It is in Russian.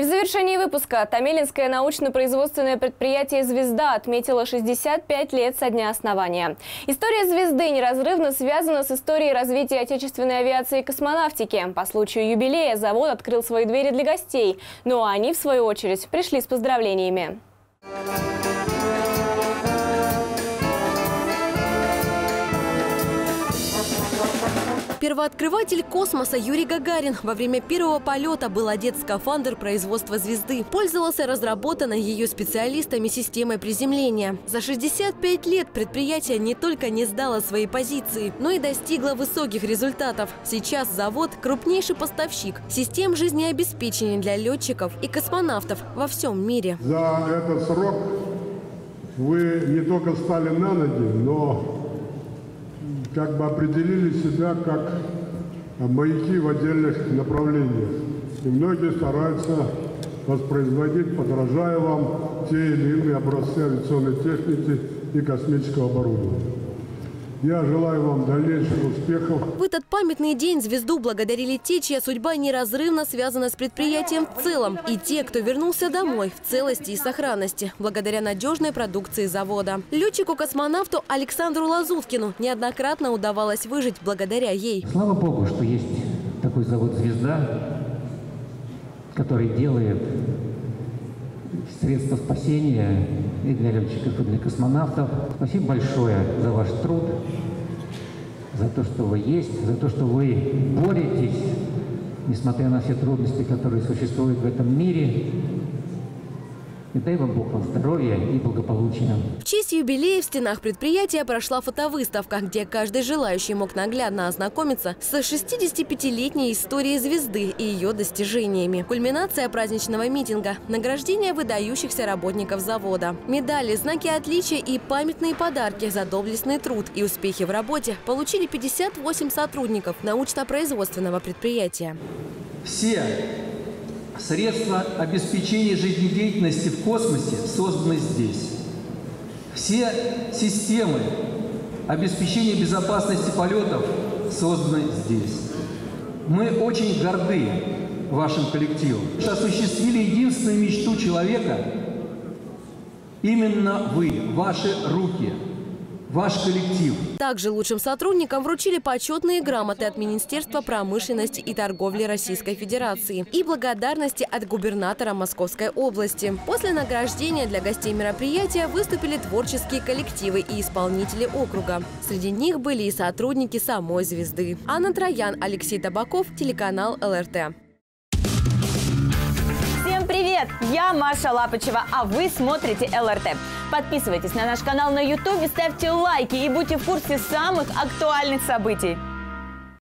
И в завершении выпуска Томилинское научно-производственное предприятие «Звезда» отметило 65 лет со дня основания. История «Звезды» неразрывно связана с историей развития отечественной авиации и космонавтики. По случаю юбилея завод открыл свои двери для гостей, ну а они, в свою очередь, пришли с поздравлениями. Первооткрыватель космоса Юрий Гагарин во время первого полета был одет в скафандр производства «Звезды». Пользовался разработанной ее специалистами системой приземления. За 65 лет предприятие не только не сдало свои позиции, но и достигло высоких результатов. Сейчас завод – крупнейший поставщик систем жизнеобеспечения для летчиков и космонавтов во всем мире. За этот срок вы не только стали на ноги, но как бы определили себя как маяки в отдельных направлениях. И многие стараются воспроизводить, подражая вам, те или иные образцы авиационной техники и космического оборудования. Я желаю вам дальнейших успехов. В этот памятный день звезду благодарили те, чья судьба неразрывно связана с предприятием в целом. И те, кто вернулся домой в целости и сохранности, благодаря надежной продукции завода. Летчику-космонавту Александру Лазуткину неоднократно удавалось выжить благодаря ей. Слава Богу, что есть такой завод «Звезда», который делает средства спасения и для летчиков, и для космонавтов. Спасибо большое за ваш труд, за то, что вы есть, за то, что вы боретесь, несмотря на все трудности, которые существуют в этом мире. И дай вам Бог вам здоровья и благополучия. В честь юбилея в стенах предприятия прошла фотовыставка, где каждый желающий мог наглядно ознакомиться с 65-летней историей звезды и ее достижениями. Кульминация праздничного митинга – награждение выдающихся работников завода. Медали, знаки отличия и памятные подарки за доблестный труд и успехи в работе получили 58 сотрудников научно-производственного предприятия. Все Средства обеспечения жизнедеятельности в космосе созданы здесь. Все системы обеспечения безопасности полетов созданы здесь. Мы очень горды вашим коллективом. Осуществили единственную мечту человека. Именно вы, ваши руки – ваш коллектив. Также лучшим сотрудникам вручили почетные грамоты от Министерства промышленности и торговли Российской Федерации и благодарности от губернатора Московской области. После награждения для гостей мероприятия выступили творческие коллективы и исполнители округа. Среди них были и сотрудники самой «Звезды». Анна Троян, Алексей Табаков, телеканал ЛРТ. Всем привет! Я Маша Лапочева, а вы смотрите ЛРТ. Подписывайтесь на наш канал на YouTube, ставьте лайки и будьте в курсе самых актуальных событий.